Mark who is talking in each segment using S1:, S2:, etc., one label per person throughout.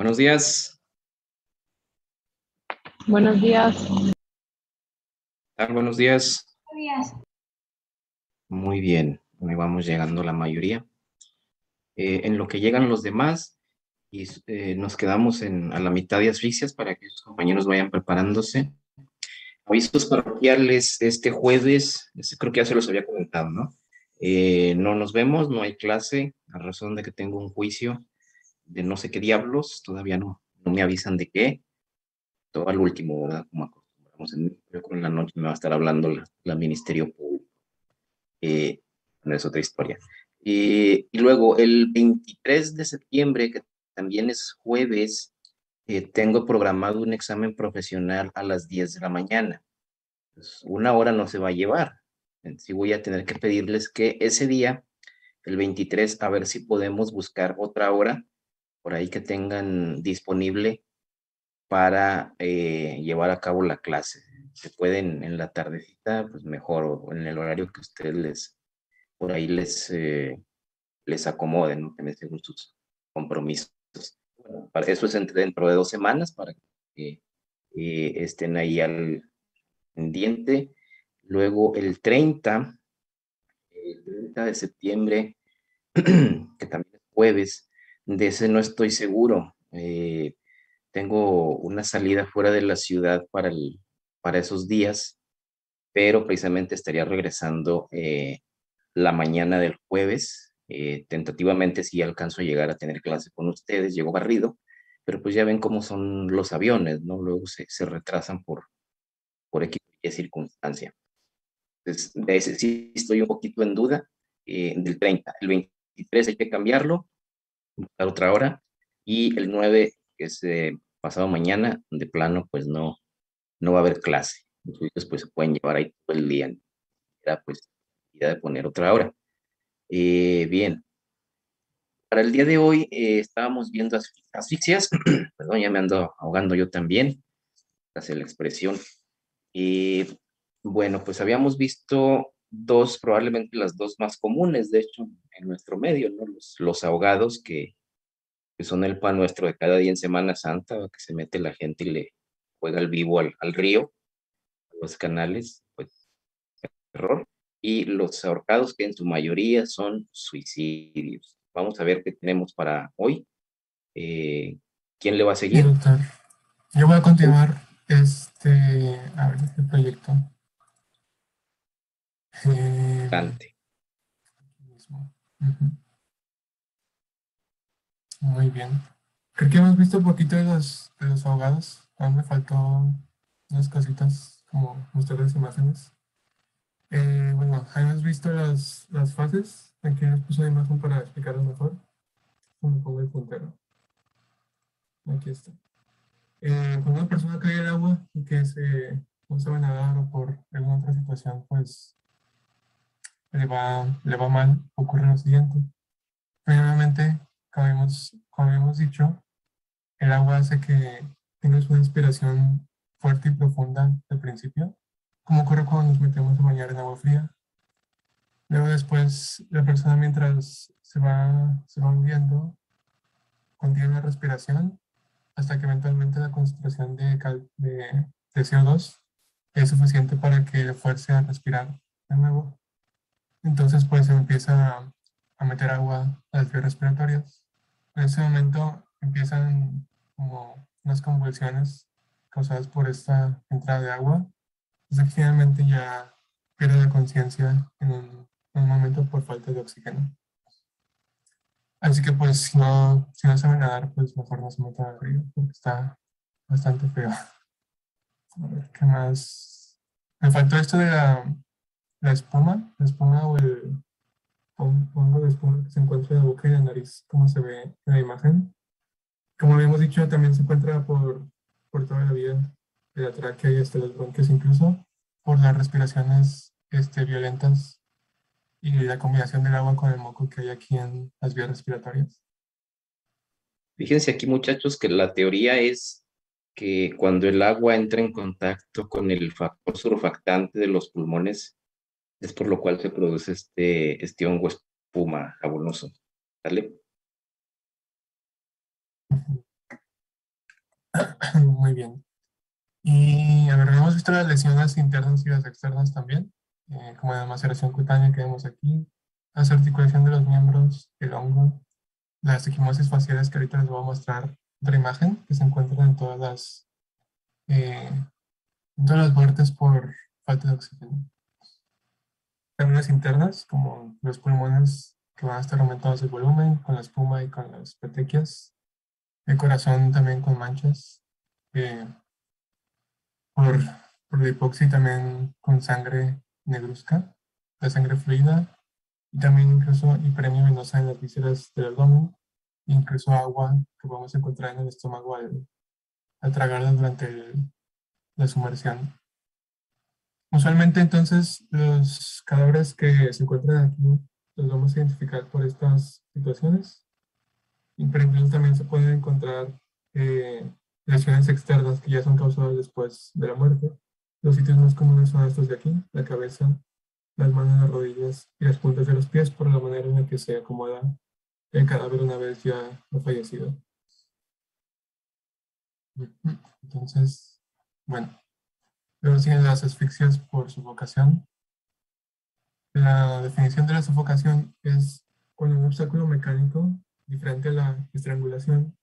S1: Buenos días.
S2: Buenos días.
S1: Buenos días.
S3: Buenos días.
S1: Muy bien, me vamos llegando la mayoría. Eh, en lo que llegan los demás, y eh, nos quedamos en, a la mitad de asfixias para que los compañeros vayan preparándose. Avisos parroquiales este jueves, este creo que ya se los había comentado, ¿no? Eh, no nos vemos, no hay clase, a razón de que tengo un juicio de no sé qué diablos, todavía no, no me avisan de qué. Todo al último, ¿verdad? Como acostumbramos en, en la noche me va a estar hablando la, Ministerio Público. Eh, es otra historia. y luego el 23 de septiembre, que también es jueves, eh, tengo programado un examen profesional a las 10 de la mañana. Pues una hora no se va a llevar. Sí voy a tener que pedirles que ese día, el 23, a ver si podemos buscar otra hora por ahí que tengan disponible para eh, llevar a cabo la clase. Se pueden en la tardecita, pues mejor, o en el horario que ustedes les, por ahí les, eh, les acomoden, ¿no? que me según sus compromisos. Para eso es dentro de dos semanas para que eh, estén ahí al pendiente. Luego el 30, el 30 de septiembre, que también es jueves, de ese no estoy seguro. Eh, tengo una salida fuera de la ciudad para, el, para esos días, pero precisamente estaría regresando eh, la mañana del jueves, eh, tentativamente si alcanzo a llegar a tener clase con ustedes, llego barrido, pero pues ya ven cómo son los aviones, ¿no? Luego se, retrasan por, por X circunstancia. Entonces, de ese sí estoy un poquito en duda, eh, del 30. El 23 hay que cambiarlo, a otra hora, y el 9, que es eh, pasado mañana, de plano, pues no, no va a haber clase. Entonces, pues se pueden llevar ahí todo el día. Era pues idea de poner otra hora. Eh, bien. Para el día de hoy eh, estábamos viendo asfixias. Perdón, ya me ando ahogando yo también. Hace la expresión. Y bueno, pues habíamos visto dos, probablemente las dos más comunes, de hecho, en nuestro medio, ¿no? Los, ahogados que, que, son el pan nuestro de cada día en Semana Santa, que se mete la gente y le juega al vivo al, al río, a los canales, pues, error y los ahorcados que en su mayoría son suicidios. Vamos a ver qué tenemos para hoy. Eh, ¿Quién le va a seguir?
S4: doctor. Yo voy a continuar este, a ver, este proyecto.
S1: Eh,
S4: Muy bien. Creo que hemos visto un poquito de los, de los ahogados. Aún me faltó unas cositas como mostrar las imágenes. Eh, bueno, hemos visto las, las fases. Aquí les puse la imagen para explicarlo mejor. Me pongo el puntero. Aquí está. Eh, cuando una persona cae al agua y que se, no sabe nadar o por alguna otra situación, pues le va, le va mal, ocurre lo siguiente. Primeramente, como hemos, como hemos dicho, el agua hace que tengas una inspiración fuerte y profunda al principio como ocurre cuando nos metemos a bañar en agua fría. Luego después la persona mientras se va, se va hundiendo, contiene la respiración hasta que eventualmente la concentración de, de, de CO2 es suficiente para que le fuerce a respirar de nuevo. Entonces pues empieza a, meter agua a las vías respiratorias. En ese momento empiezan como unas convulsiones causadas por esta entrada de agua pues finalmente ya pierde la conciencia en un, momento por falta de oxígeno. Así que pues si no, si no sabe nadar, pues mejor no se meta al río, porque está bastante feo. A ver, ¿qué más? Me faltó esto de la, la espuma, la espuma o el pongo de espuma que se encuentra en la boca y la nariz, como se ve en la imagen. Como habíamos dicho, también se encuentra por, por toda la vida de la tráquea y hasta los bronquios incluso, por las respiraciones este, violentas y la combinación del agua con el moco que hay aquí en las vías respiratorias.
S1: Fíjense aquí muchachos que la teoría es que cuando el agua entra en contacto con el factor surfactante de los pulmones, es por lo cual se produce este, este hongo espuma jabonoso. ¿Vale?
S4: Muy bien. Y a ver, hemos visto las lesiones internas y las externas también, eh, como la maceración cutánea que vemos aquí, la articulación de los miembros, el hongo, las equimosis faciales que ahorita les voy a mostrar otra imagen que se encuentran en todas las, eh, en todas las muertes por falta de oxígeno. También internas, como los pulmones que van a estar aumentados de volumen, con la espuma y con las petequias. El corazón también con manchas. Eh, por, por la hipoxia también con sangre negruzca, la sangre fluida, y también incluso hiperemia venosa en las vísceras del abdomen, incluso agua que podemos encontrar en el estómago al, al tragarla durante la sumersión. Usualmente entonces los cadáveres que se encuentran aquí los vamos a identificar por estas situaciones. Y por también se pueden encontrar eh, lesiones externas que ya son causadas después de la muerte. Los sitios más comunes son estos de aquí, la cabeza, las manos, las rodillas y las puntas de los pies por la manera en la que se acomoda el cadáver una vez ya fallecido. Entonces, bueno, luego siguen las asfixias por sofocación. La definición de la sofocación es cuando un obstáculo mecánico, diferente a la estrangulación,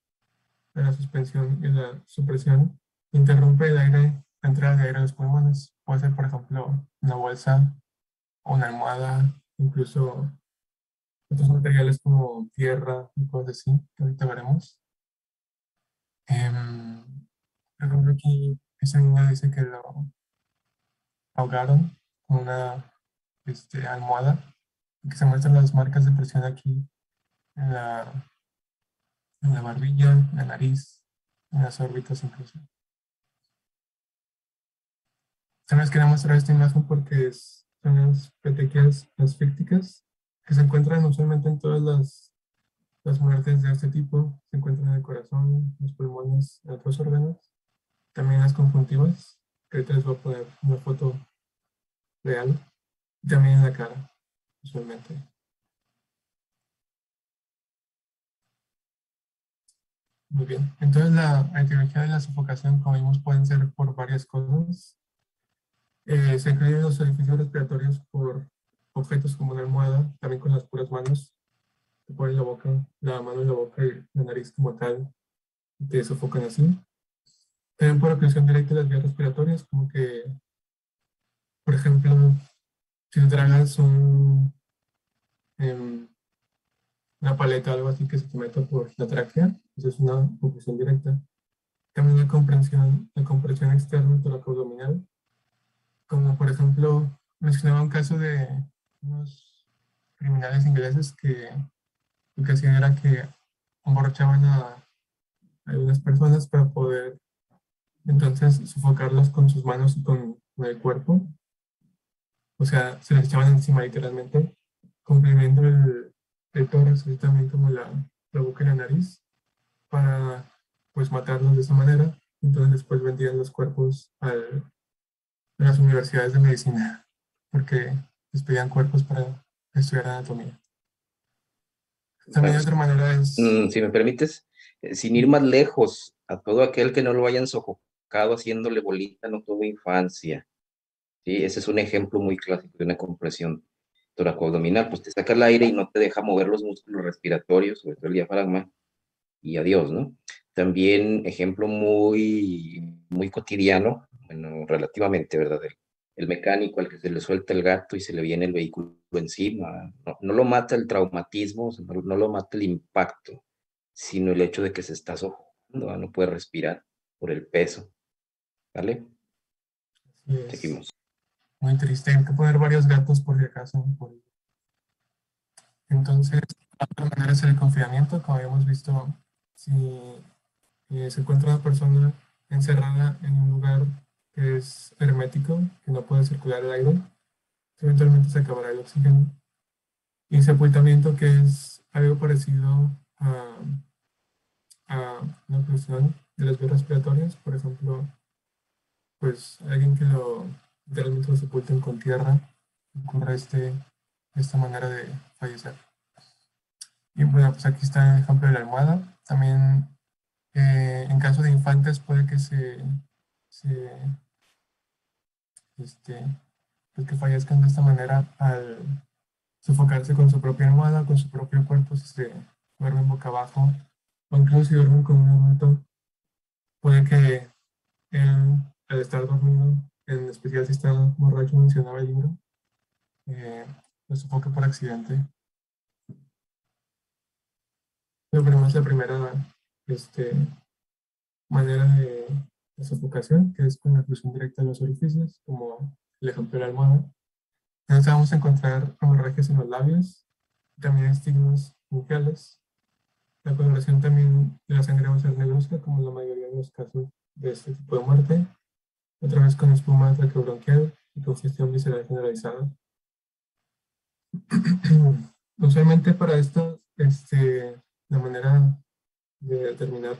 S4: la suspensión y la supresión interrumpe el aire, la entrada de aire a los pulmones. Puede ser, por ejemplo, una bolsa o una almohada, incluso otros materiales como tierra y cosas así, que ahorita veremos. Eh, por ejemplo, aquí esa niña dice que lo ahogaron con una este, almohada, que se muestran las marcas de presión aquí en la barbilla, en la nariz, en las órbitas incluso. También les quería mostrar esta imagen porque son las petequias asfícticas que se encuentran usualmente en todas las, las muertes de este tipo. Se encuentran en el corazón, los pulmones, en otros órganos. También las conjuntivas, que ahorita les voy a poner una foto real. También en la cara, usualmente. Muy bien. Entonces, la etiología de la sofocación, como vimos, pueden ser por varias cosas. Eh, se incluyen los orificios respiratorios por objetos como una almohada, también con las puras manos. Te ponen la boca, la mano en la boca y la nariz como tal, te sofocan así. También por oclusión directa de las vías respiratorias, como que, por ejemplo, si tragas un, em, una paleta o algo así que se te por la tráquea, eso es una oclusión directa. También la compresión, la compresión externa abdominal, como por ejemplo, mencionaba un caso de unos criminales ingleses que lo que hacían era que emborrachaban a, algunas personas para poder entonces sofocarlos con sus manos y con, el cuerpo. O sea, se les echaban encima literalmente, comprimiendo el, el tórax y también como la, la boca y la nariz para pues matarlos de esa manera. Entonces después vendían los cuerpos a las universidades de medicina porque les pedían cuerpos para estudiar anatomía. También otra manera es...
S1: Mm, si me permites, eh, sin ir más lejos, a todo aquel que no lo hayan sofocado haciéndole bolita no tuvo infancia. ¿sí? Ese es un ejemplo muy clásico de una compresión toracoabdominal, pues te saca el aire y no te deja mover los músculos respiratorios, sobre todo el diafragma, y adiós, ¿no? También ejemplo muy, muy cotidiano, bueno, relativamente, ¿verdad? El, mecánico al que se le suelta el gato y se le viene el vehículo encima, no, lo mata el traumatismo, no, lo mata el impacto, sino el hecho de que se está sofocando, no puede respirar por el peso, ¿vale?
S4: Seguimos. Muy triste, hay que poner varios gatos por si acaso. Entonces, otra manera es el confinamiento, como habíamos visto si eh, se encuentra una persona encerrada en un lugar que es hermético, que no puede circular el aire, eventualmente se acabará el oxígeno. Y sepultamiento, que es algo parecido a, a una presión de las vías respiratorias, por ejemplo, pues alguien que lo literalmente lo sepulten con tierra, ocurre este, esta manera de fallecer. Y bueno, pues aquí está el ejemplo de la almohada. También Eh, en caso de infantes puede que se, este, pues que fallezcan de esta manera al sofocarse con su propia almohada, con su propio cuerpo, si se duermen boca abajo, o incluso si duermen con un adulto, puede que él, al estar dormido, en especial si está borracho, mencionaba el libro, eh, lo sofoque por accidente. Pero es la primera este, manera de, sofocación, que es con la oclusión directa de los orificios, como el ejemplo de la almohada. Entonces vamos a encontrar hemorragias en los labios, también estigmas bucales. La coloración también de la sangre va a ser negruzca, como la mayoría de los casos de este tipo de muerte. Otra vez con espuma traqueobronquial y congestión visceral generalizada. Usualmente para esto, este, la manera de determinar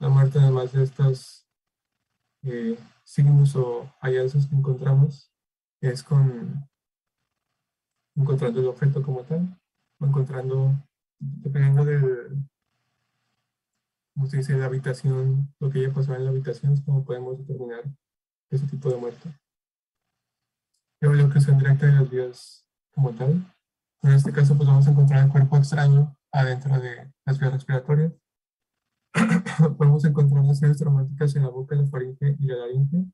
S4: la muerte, además de estos eh, signos o hallazgos que encontramos, es con encontrando el objeto como tal, o encontrando, dependiendo de, como se dice, la habitación, lo que haya pasado en la habitación, es como podemos determinar ese tipo de muerte. Pero la oclusión directa de las vías como tal, en este caso pues vamos a encontrar el cuerpo extraño adentro de las vías respiratorias. Podemos encontrar lesiones traumáticas en la boca, la faringe y la laringe.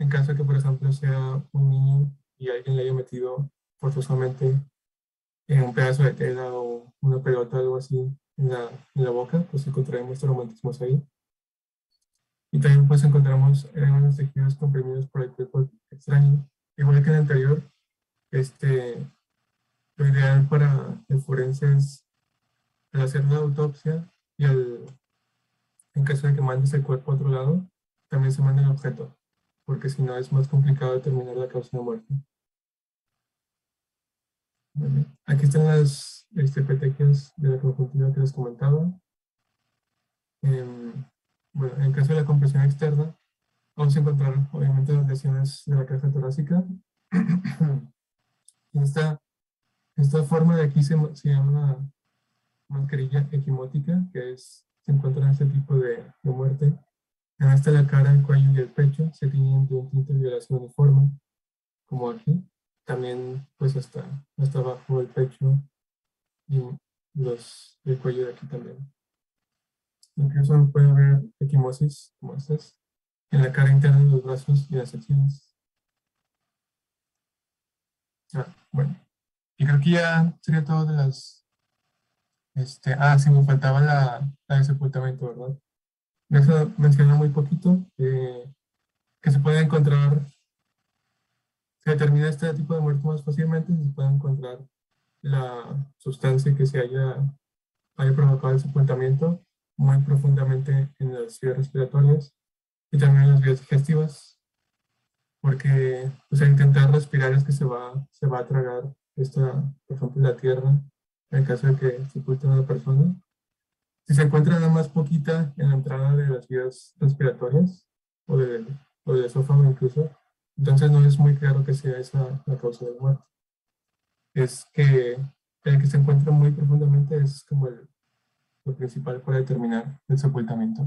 S4: En caso de que, por ejemplo, sea un niño y alguien le haya metido forzosamente en un pedazo de tela o una pelota o algo así en la, en la boca, pues encontraremos traumatismos ahí. Y también pues encontramos unos tejidos comprimidos por el cuerpo extraño. Igual que el anterior, este, lo ideal para el forense es al hacer una autopsia y en caso de que mandes el cuerpo a otro lado, también se manda el objeto, porque si no es más complicado determinar la causa de muerte. Aquí están las este, petequias de la conjuntiva que les comentaba. Em, bueno, en caso de la compresión externa, vamos a encontrar obviamente las lesiones de la caja torácica. esta, esta forma de aquí se, se llama mascarilla equimótica, que es, se encuentra en este tipo de, de muerte. En esta la cara, el cuello y el pecho se tienen de un tinte de violación uniforme, como aquí. También, pues, hasta, hasta abajo el pecho y los, el cuello de aquí también. Incluso puede haber equimosis, como estas, en la cara interna de los brazos y las secciones. Ah, bueno. Y creo que ya sería todo de las este, ah, sí, me faltaba la, la de sepultamento, ¿verdad? Eso mencionó muy poquito, eh, que se puede encontrar, se determina este tipo de muerte más fácilmente si se puede encontrar la sustancia que se haya, haya provocado el sepultamiento muy profundamente en las vías respiratorias y también en las vías digestivas, porque pues, al intentar respirar es que se va, se va a tragar esta, por ejemplo, la tierra en caso de que se oculte una persona. Si se encuentra nada más poquita en la entrada de las vías respiratorias o del, o del esófago incluso, entonces no es muy claro que sea esa la causa de muerte. Es que el que se encuentra muy profundamente es como el, lo principal para determinar el sepultamiento.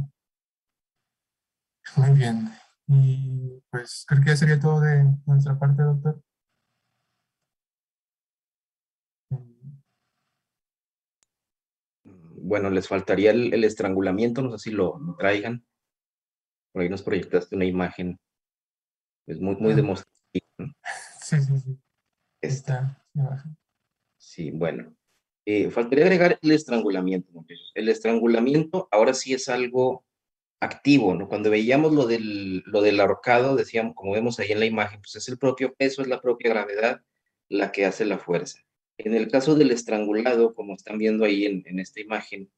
S4: Muy bien. Y pues creo que ya sería todo de nuestra parte, doctor.
S1: bueno, les faltaría el, estrangulamiento, no sé si lo, traigan. Por ahí nos proyectaste una imagen, es muy, muy ah. demostrativa.
S4: Sí, sí, sí. Esta imagen.
S1: Sí, bueno. Eh, faltaría agregar el estrangulamiento. El estrangulamiento ahora sí es algo activo, ¿no? Cuando veíamos lo del, lo del ahorcado, decíamos, como vemos ahí en la imagen, pues es el propio peso, es la propia gravedad la que hace la fuerza. En el caso del estrangulado, como están viendo ahí en, esta imagen,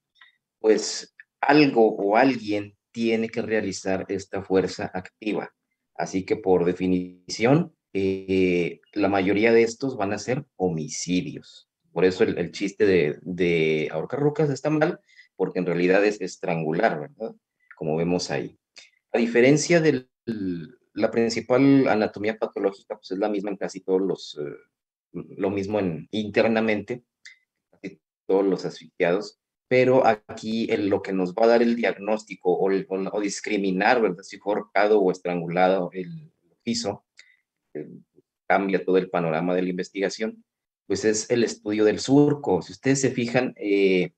S1: pues algo o alguien tiene que realizar esta fuerza activa. Así que por definición, eh, la mayoría de estos van a ser homicidios. Por eso el, chiste de, de ahorcar rocas está mal, porque en realidad es estrangular, ¿verdad? Como vemos ahí. A diferencia de la principal anatomía patológica, pues es la misma en casi todos los, eh, lo mismo en, internamente, todos los asfixiados, pero aquí lo que nos va a dar el diagnóstico o, discriminar, ¿verdad? Si fue ahorcado o estrangulado el piso, eh, cambia todo el panorama de la investigación, pues es el estudio del surco. Si ustedes se fijan, eh,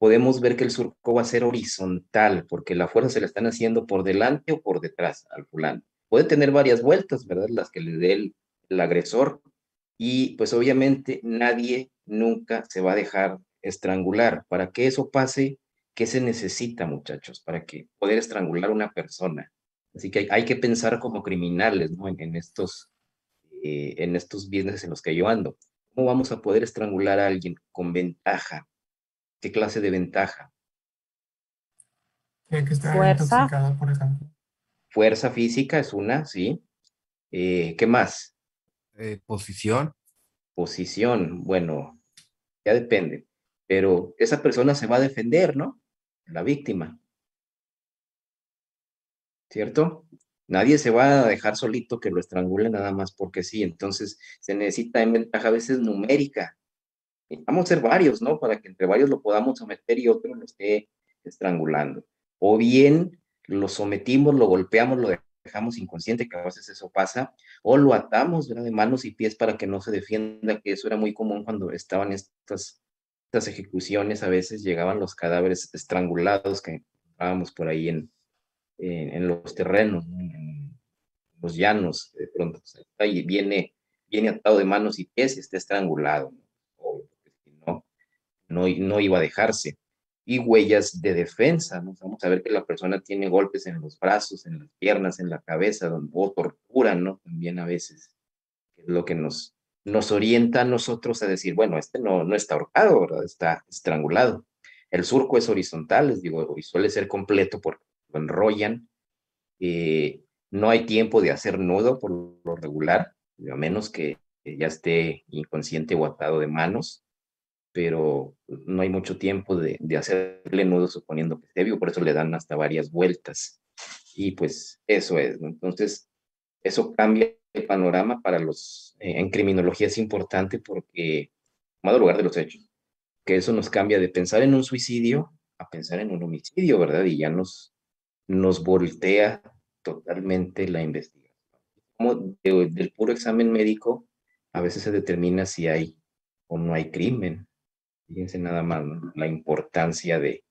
S1: podemos ver que el surco va a ser horizontal, porque la fuerza se la están haciendo por delante o por detrás al fulano. Puede tener varias vueltas, ¿verdad? Las que le dé el, agresor. Y pues obviamente nadie nunca se va a dejar estrangular. Para que eso pase, ¿qué se necesita, muchachos? Para que poder estrangular a una persona. Así que hay, que pensar como criminales, ¿no? En, estos, eh, en estos bienes en los que yo ando. ¿Cómo vamos a poder estrangular a alguien con ventaja? ¿Qué clase de ventaja?
S4: que Fuerza. por ejemplo.
S1: Fuerza física es una, sí. Eh, ¿Qué más?
S2: Eh, posición.
S1: Posición, bueno, ya depende. Pero esa persona se va a defender, ¿no? La víctima. ¿Cierto? Nadie se va a dejar solito que lo estrangule nada más porque sí. Entonces se necesita en ventaja a veces numérica. Vamos a ser varios, ¿no? Para que entre varios lo podamos someter y otro lo esté estrangulando. O bien lo sometimos, lo golpeamos, lo dejamos inconsciente, que a veces eso pasa, o lo atamos de manos y pies para que no se defienda, que eso era muy común cuando estaban estas, estas ejecuciones, a veces llegaban los cadáveres estrangulados que encontrábamos por ahí en, en, los terrenos, en los llanos, de pronto, y viene, viene atado de manos y pies y está estrangulado, o, no, no, no iba a dejarse. Y huellas de defensa, ¿no? vamos a ver que la persona tiene golpes en los brazos, en las piernas, en la cabeza, o tortura, ¿no? También a veces, es lo que nos, nos orienta a nosotros a decir, bueno, este no, no está ahorcado, ¿verdad? Está estrangulado. El surco es horizontal, les digo, y suele ser completo porque enrollan. Eh, no hay tiempo de hacer nudo por lo regular, a menos que ya esté inconsciente o atado de manos, pero no hay mucho tiempo de, hacerle nudo suponiendo que esté vivo, por eso le dan hasta varias vueltas. Y pues eso es, Entonces, eso cambia el panorama para los, eh, en criminología es importante porque, tomado lugar de los hechos, que eso nos cambia de pensar en un suicidio a pensar en un homicidio, ¿verdad? Y ya nos, nos voltea totalmente la investigación. Como del puro examen médico, a veces se determina si hay o no hay crimen. Fíjense nada más la importancia de...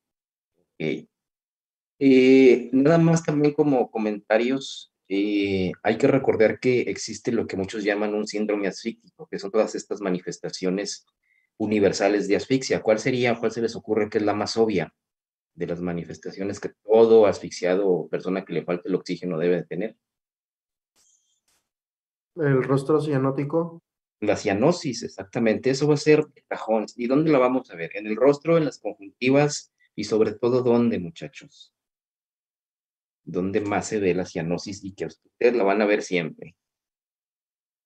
S1: Eh, nada más también como comentarios, eh, hay que recordar que existe lo que muchos llaman un síndrome asfíctico, que son todas estas manifestaciones universales de asfixia. ¿Cuál sería, cuál se les ocurre que es la más obvia? De las manifestaciones que todo asfixiado o persona que le falta el oxígeno debe de tener.
S2: El rostro cianótico.
S1: La cianosis, exactamente. Eso va a ser el cajón. ¿Y dónde la vamos a ver? En el rostro, en las conjuntivas y sobre todo, ¿dónde, muchachos? ¿Dónde más se ve la cianosis y que ustedes la van a ver siempre?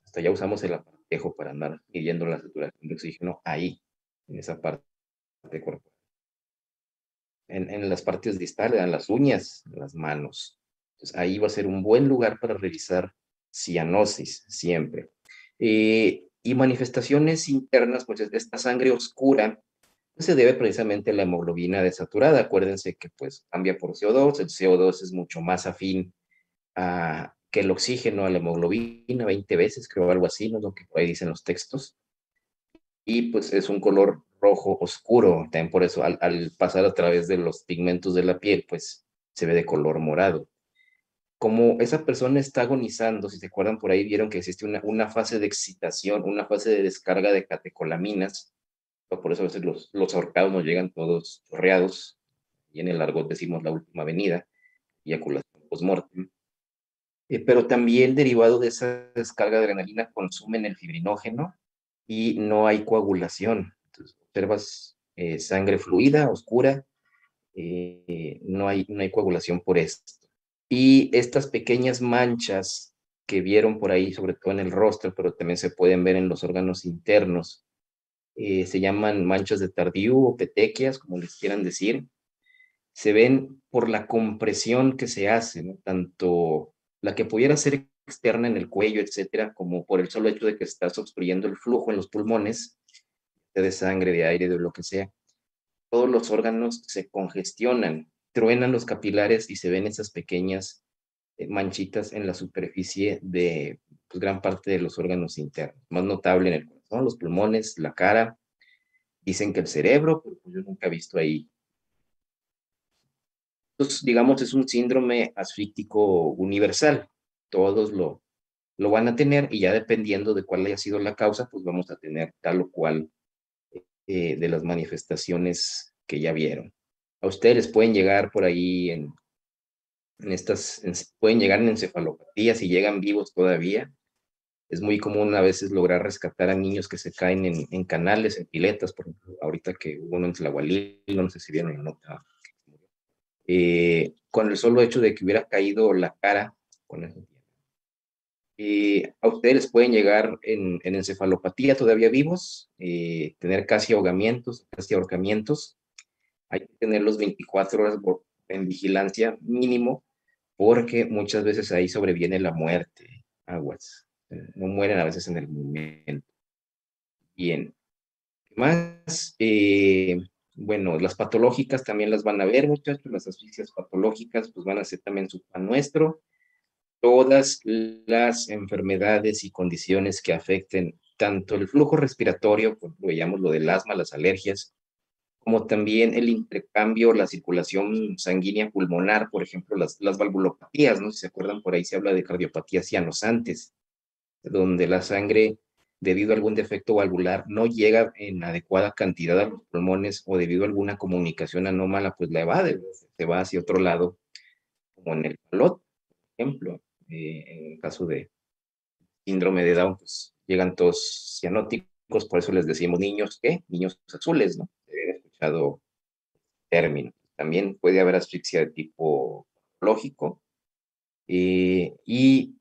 S1: Hasta ya usamos el apartejo para andar midiendo la saturación de oxígeno ahí, en esa parte corporal en, las partes distales, en las uñas, en las manos. Ahí va a ser un buen lugar para revisar cianosis siempre. Eh, y manifestaciones internas, pues esta sangre oscura pues, se debe precisamente a la hemoglobina desaturada. Acuérdense que pues cambia por CO2, el CO2 es mucho más afín a, que el oxígeno a la hemoglobina, 20 veces, creo algo así, ¿no? Lo que ahí dicen los textos. Y pues es un color rojo oscuro, también por eso al, pasar a través de los pigmentos de la piel, pues se ve de color morado. Como esa persona está agonizando, si se acuerdan por ahí, vieron que existe una, fase de excitación, una fase de descarga de catecolaminas, por eso a veces los, los ahorcados nos llegan todos chorreados, y en el argot decimos la última venida, eyaculación postmortem. Eh, pero también derivado de esa descarga de adrenalina consumen el fibrinógeno y no hay coagulación observas eh, sangre fluida, oscura, eh, no, hay, no hay coagulación por esto. Y estas pequeñas manchas que vieron por ahí, sobre todo en el rostro, pero también se pueden ver en los órganos internos, eh, se llaman manchas de Tardieu o petequias, como les quieran decir, se ven por la compresión que se hace, tanto la que pudiera ser externa en el cuello, etcétera, como por el solo hecho de que estás obstruyendo el flujo en los pulmones, de sangre, de aire, de lo que sea. todos los órganos se congestionan, truenan los capilares y se ven esas pequeñas eh, manchitas en la superficie de pues, gran parte de los órganos internos. Más notable en el corazón, los pulmones, la cara. Dicen que el cerebro, pero pues, yo nunca he visto ahí. Entonces, digamos, es un síndrome asfíctico universal. Todos lo, lo van a tener y ya dependiendo de cuál haya sido la causa, pues vamos a tener tal o cual eh, de las manifestaciones que ya vieron. A ustedes pueden llegar por ahí en, en estas, pueden llegar en encefalopatías y llegan vivos todavía. Es muy común a veces lograr rescatar a niños que se caen en, en canales, en piletas, por ejemplo, ahorita que hubo uno en Tlahualil, no sé si vieron la nota, eh, con el solo hecho de que hubiera caído la cara, con eso y a ustedes pueden llegar en, encefalopatía todavía vivos, eh, tener casi ahogamientos, casi ahorcamientos. Hay que tenerlos 24 horas en vigilancia mínimo, porque muchas veces ahí sobreviene la muerte. Aguas. Eh, no mueren a veces en el momento. Bien. ¿Qué más? Eh, bueno, las patológicas también las van a ver, muchachos. Las asfixias patológicas, pues van a ser también su pan nuestro todas las enfermedades y condiciones que afecten tanto el flujo respiratorio, veíamos lo del asma, las alergias, como también el intercambio, la circulación sanguínea pulmonar, por ejemplo, las, las valvulopatías, ¿no? Si se acuerdan, por ahí se habla de cardiopatías cianosantes, donde la sangre, debido a algún defecto valvular, no llega en adecuada cantidad a los pulmones o debido a alguna comunicación anómala, pues la evade, se va hacia otro lado, como en el palot, por ejemplo. Eh, en caso de síndrome de Down, pues llegan todos cianóticos, por eso les decimos niños, ¿qué? Niños azules, ¿no? He escuchado término. También puede haber asfixia de tipo lógico. Eh, y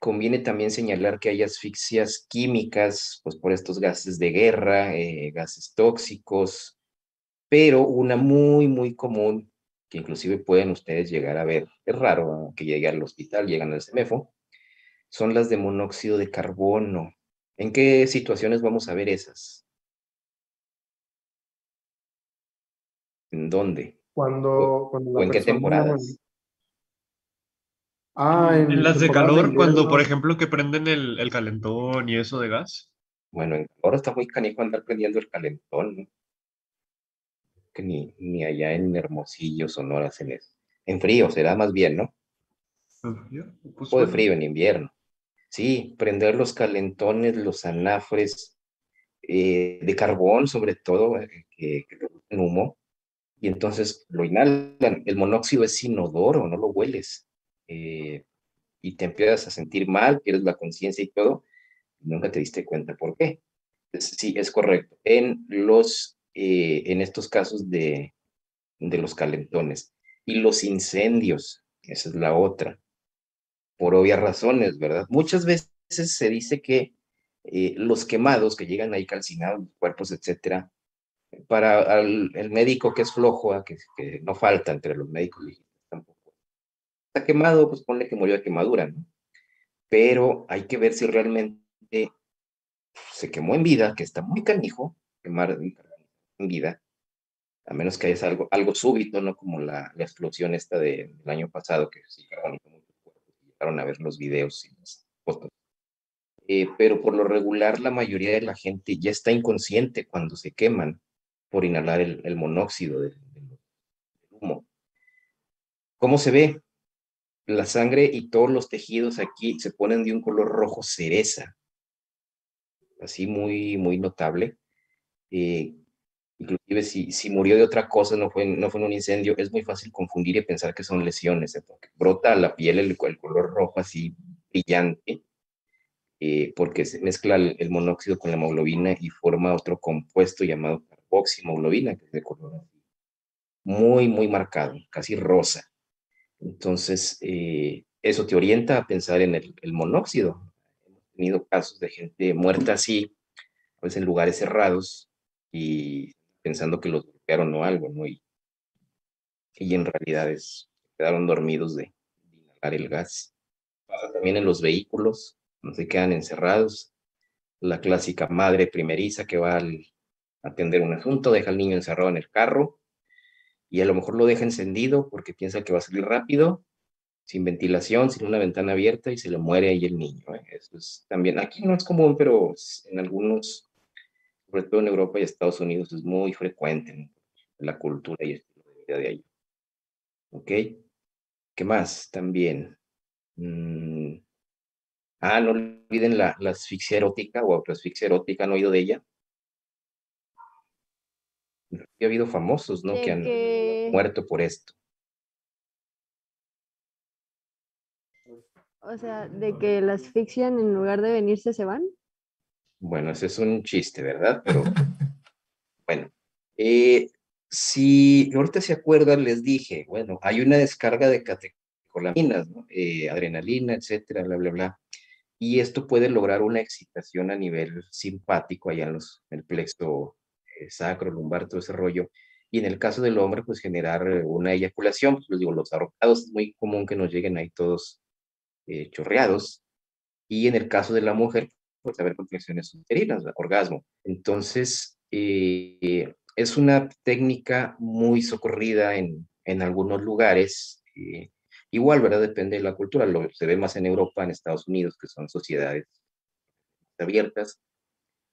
S1: conviene también señalar que hay asfixias químicas, pues por estos gases de guerra, eh, gases tóxicos, pero una muy, muy común que inclusive pueden ustedes llegar a ver, es raro que llegue al hospital, llegan al CEMEFO, son las de monóxido de carbono. ¿En qué situaciones vamos a ver esas? ¿En dónde?
S2: Cuando,
S1: ¿O, en qué temporadas?
S3: Ah, en, las de calor, cuando por ejemplo que prenden el, el, calentón y eso de gas.
S1: Bueno, en calor está muy canijo andar prendiendo el calentón. Ni, ni allá en Hermosillo, Sonora hacen eso. En frío será más bien, ¿no? Pues o de frío en invierno. Sí, prender los calentones, los anafres, eh, de carbón sobre todo, eh, que, que humo, y entonces lo inhalan. El monóxido es inodoro, no lo hueles. Eh, y te empiezas a sentir mal, pierdes la conciencia y todo, nunca te diste cuenta por qué. sí, es correcto. En los eh, en estos casos de, de los calentones. Y los incendios, esa es la otra, por obvias razones, ¿verdad? Muchas veces se dice que eh, los quemados que llegan ahí calcinados, cuerpos, etcétera, para el médico que es flojo, que, que, no falta entre los médicos tampoco. Está quemado, pues ponle que murió de quemadura, ¿no? Pero hay que ver si realmente se quemó en vida, que está muy canijo, quemar vida, a menos que haya algo, algo súbito, ¿no? Como la, la explosión esta de, del año pasado, que sí llegaron a ver los videos y las fotos. Eh, pero por lo regular, la mayoría de la gente ya está inconsciente cuando se queman por inhalar el, el monóxido del humo. ¿Cómo se ve? La sangre y todos los tejidos aquí se ponen de un color rojo cereza, así muy, muy notable. Eh, Inclusive si, si murió de otra cosa, no fue, no fue en un incendio, es muy fácil confundir y pensar que son lesiones, ¿eh? porque brota a la piel el, color rojo así brillante, eh, porque se mezcla el, monóxido con la hemoglobina y forma otro compuesto llamado carboximoglobina, que es de color muy, muy marcado, casi rosa. Entonces, eh, eso te orienta a pensar en el, el monóxido. Hemos tenido casos de gente muerta así, pues en lugares cerrados, y pensando que los golpearon o algo, ¿no? Y, y en realidad es, quedaron dormidos de, inhalar el gas. Pasa también en los vehículos, no se quedan encerrados. La clásica madre primeriza que va al, atender un asunto, deja al niño encerrado en el carro y a lo mejor lo deja encendido porque piensa que va a salir rápido, sin ventilación, sin una ventana abierta y se le muere ahí el niño. ¿eh? Eso es también, aquí no es común, pero en algunos, sobre todo en Europa y Estados Unidos, es muy frecuente en la cultura y estilo de vida de ahí. ¿Ok? ¿Qué más? También. Mm, ah, no olviden la, la asfixia erótica o asfixia erótica, ¿han oído de ella? Ha habido famosos, ¿no? Que han
S5: que-
S1: muerto por esto.
S5: O sea, de que las asfixian en lugar de venirse se van.
S1: Bueno, ese es un chiste, ¿verdad? Pero bueno, eh, si ahorita se acuerdan, les dije, bueno, hay una descarga de catecolaminas, ¿no? Eh, adrenalina, etcétera, bla, bla, bla. Y esto puede lograr una excitación a nivel simpático, allá en los, el plexo eh, sacro, lumbar, todo ese rollo. Y en el caso del hombre, pues generar una eyaculación, pues les digo, los arrojados es muy común que nos lleguen ahí todos eh, chorreados. Y en el caso de la mujer, pues haber contracciones uterinas, orgasmo. Entonces, eh, es una técnica muy socorrida en, en algunos lugares. eh, igual, ¿verdad? Depende de la cultura. Lo, se ve más en Europa, en Estados Unidos, que son sociedades abiertas.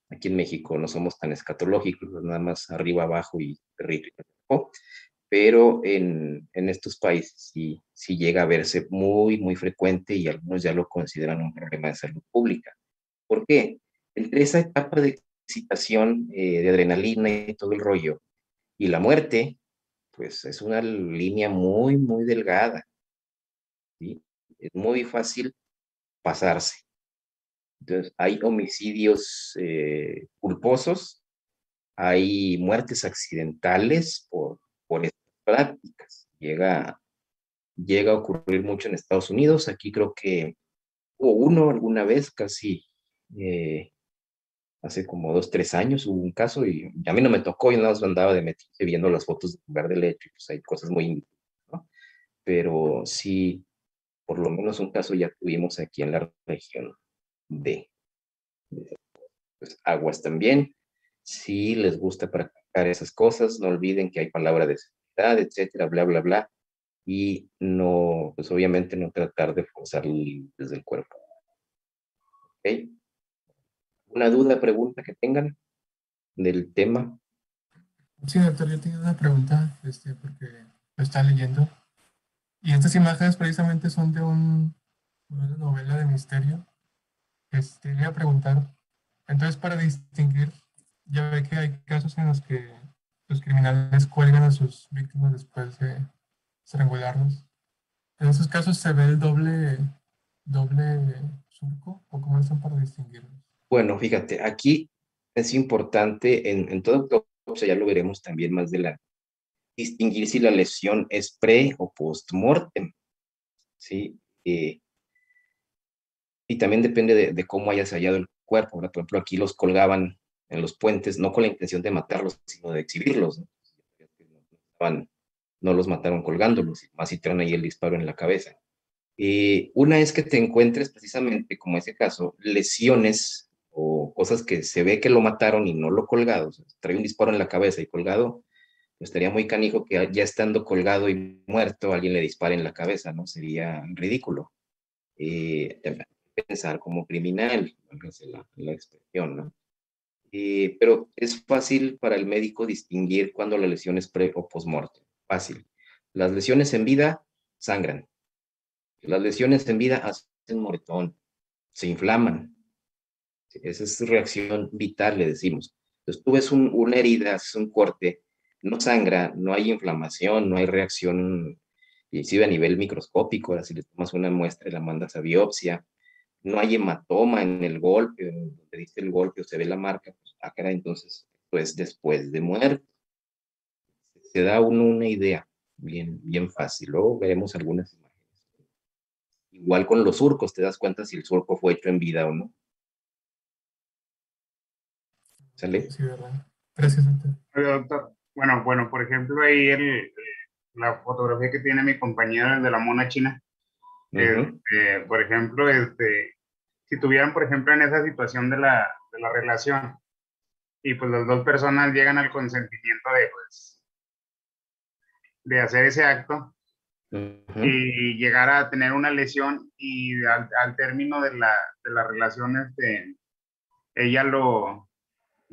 S1: Aquí en México no somos tan escatológicos, nada más arriba, abajo y perrito. Pero en, en estos países sí, sí llega a verse muy, muy frecuente y algunos ya lo consideran un problema de salud pública. ¿Por qué? Entre esa etapa de excitación, eh, de adrenalina y todo el rollo, y la muerte, pues es una línea muy, muy delgada. ¿sí? Es muy fácil pasarse. Entonces, hay homicidios eh, culposos, hay muertes accidentales por, por estas prácticas. Llega, llega a ocurrir mucho en Estados Unidos. Aquí creo que hubo uno alguna vez, casi eh, hace como dos, tres años, hubo un caso y a mí no me tocó, yo nada más andaba de metiche viendo las fotos del lugar del hecho y pues hay cosas muy, ¿no? Pero sí, por lo menos un caso ya tuvimos aquí en la región de, de pues, aguas también. Si les gusta practicar esas cosas, no olviden que hay palabra de seguridad, etcétera, bla, bla, bla. Y no, pues obviamente no tratar de forzar desde el cuerpo. ¿Ok? ¿Una duda, pregunta que tengan del tema?
S4: Sí, doctor, yo tenía una pregunta, este, porque lo estaba leyendo. Y estas imágenes precisamente son de un, una novela de misterio. Este, iba a preguntar, entonces para distinguir, ya ve que hay casos en los que los criminales cuelgan a sus víctimas después de estrangularlos. En esos casos se ve el doble, doble surco, o cómo hacen para distinguirlos.
S1: Bueno, fíjate, aquí es importante, en, en toda autopsia ya lo veremos también más de la distinguir si la lesión es pre o post-mortem, ¿sí? Eh, y también depende de, de, cómo hayas hallado el cuerpo. Por ejemplo, aquí los colgaban en los puentes, no con la intención de matarlos, sino de exhibirlos, ¿no? No los mataron colgándolos, más si traen ahí el disparo en la cabeza. Eh, una es que te encuentres precisamente, como ese caso, lesiones o cosas que se ve que lo mataron y no lo colgado, o sea, trae un disparo en la cabeza y colgado, pues estaría muy canijo que ya estando colgado y muerto alguien le dispare en la cabeza, ¿no? Sería ridículo. Eh, pensar como criminal, la, la expresión, ¿no? Eh, pero es fácil para el médico distinguir cuando la lesión es pre o post-mortem. Fácil. Las lesiones en vida sangran. Las lesiones en vida hacen moretón, se inflaman. Esa es reacción vital, le decimos. Entonces, tú ves un, una herida, haces un corte, no sangra, no hay inflamación, no hay reacción, inclusive a nivel microscópico, ahora si le tomas una muestra y la mandas a biopsia, no hay hematoma en el golpe, donde diste el golpe o se ve la marca, pues, ah, cara, entonces, pues después de muerte. Se da uno una idea bien, bien fácil. Luego veremos algunas imágenes. Igual con los surcos, te das cuenta si el surco fue hecho en vida o no. ¿Sale?
S4: Sí, ¿verdad? Gracias, doctor.
S6: Bueno, bueno, por ejemplo, ahí el, la fotografía que tiene mi compañera de la mona china, Uh -huh. este, por ejemplo, este, si tuvieran, por ejemplo, en esa situación de la, de la relación, y pues las dos personas llegan al consentimiento de, pues, de hacer ese acto
S1: Ujú.
S6: y llegar a tener una lesión y al, al término de la, de la relación, este, ella lo,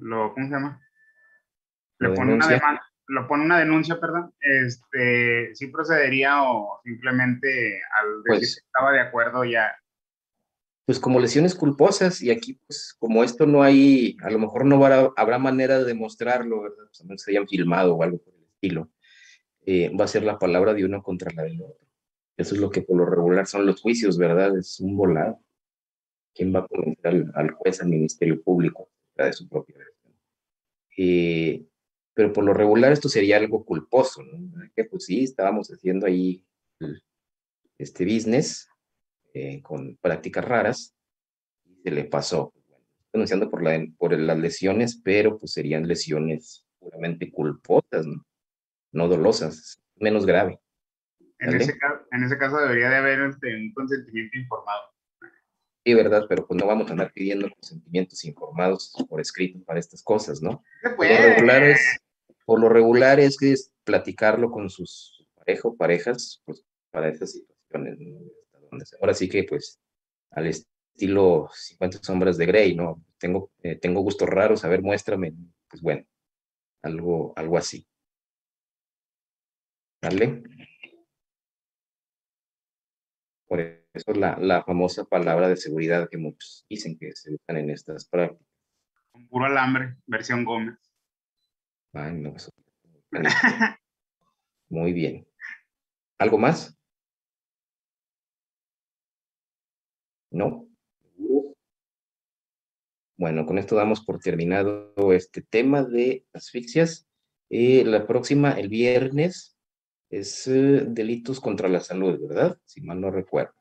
S6: lo, ¿cómo se llama? Le
S1: ¿Lo
S6: pone una
S1: denuncia?
S6: demanda, lo pone una denuncia, perdón, este, sí procedería o simplemente al decir
S1: Pues-
S6: que estaba de acuerdo ya.
S1: Pues como lesiones culposas, y aquí, pues, como esto no hay, a lo mejor no habrá, habrá manera de demostrarlo, ¿verdad? Pues a menos que hayan filmado o algo por el estilo. eh, va a ser la palabra de uno contra la del otro. Eso es lo que por lo regular son los juicios, ¿verdad? Es un volado. ¿Quién va a convencer al, al juez, al Ministerio Público, de su propia versión? Eh, pero por lo regular esto sería algo culposo, ¿no? Que pues sí, estábamos haciendo ahí el- este business eh, con prácticas raras y se le pasó. Denunciando por, la, por las lesiones, pero pues serían lesiones puramente culposas, ¿no? No dolosas, menos grave.
S6: En ese, caso, en ese caso debería de haber este, un consentimiento informado.
S1: Sí, ¿verdad? Pero pues no vamos a andar pidiendo consentimientos informados por escrito para estas cosas, ¿no? Por lo regular es, por lo regular es platicarlo con sus pareja o parejas, pues para esas situaciones, ¿no? Ahora sí que, pues, al estilo 50 sombras de Grey, ¿no? Tengo, eh, tengo gustos raros, a ver, muéstrame, pues bueno, algo, algo así. ¿Vale? Por eso la, la famosa palabra de seguridad que muchos dicen que se usan en estas prácticas.
S6: Con puro alambre, versión Gómez.
S1: Ay, no, eso- Muy bien. ¿Algo más? ¿No? Bueno, con esto damos por terminado este tema de asfixias. Eh, la próxima, el viernes, es eh, delitos contra la salud, ¿verdad? Si mal no recuerdo.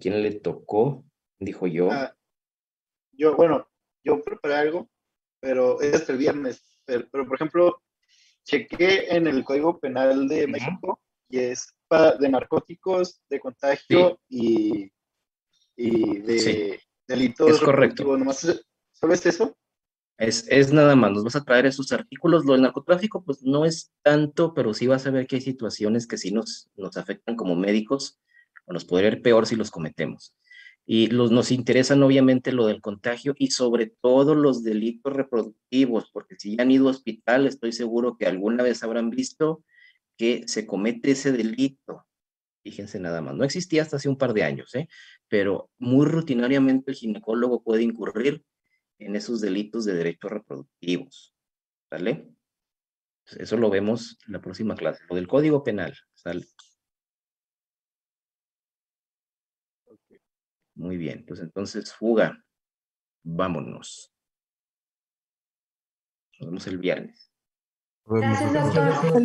S1: ¿Quién le tocó? Dijo yo.
S7: Ah, yo, bueno, yo preparé algo, pero es hasta el viernes. Pero, pero, por ejemplo, chequé en el Código Penal de. México y es de narcóticos, de contagio y, y de
S1: Sí.
S7: delitos.
S1: Es correcto.
S7: Nomás ¿Solo es eso?
S1: Es, es nada más, nos vas a traer esos artículos. Lo del narcotráfico, pues no es tanto, pero sí vas a ver que hay situaciones que sí nos, nos afectan como médicos, o nos podría ir peor si los cometemos. Y los, nos interesan obviamente lo del contagio y sobre todo los delitos reproductivos, porque si ya han ido a hospital, estoy seguro que alguna vez habrán visto que se comete ese delito. Fíjense nada más, no existía hasta hace un par de años, ¿eh? pero muy rutinariamente el ginecólogo puede incurrir en esos delitos de derechos reproductivos. ¿Sale? Pues Eso lo vemos en la próxima clase. Lo del Código Penal. ¿Sale? Muy bien, pues entonces fuga. Vámonos. Nos vemos el viernes.
S8: Gracias, doctor.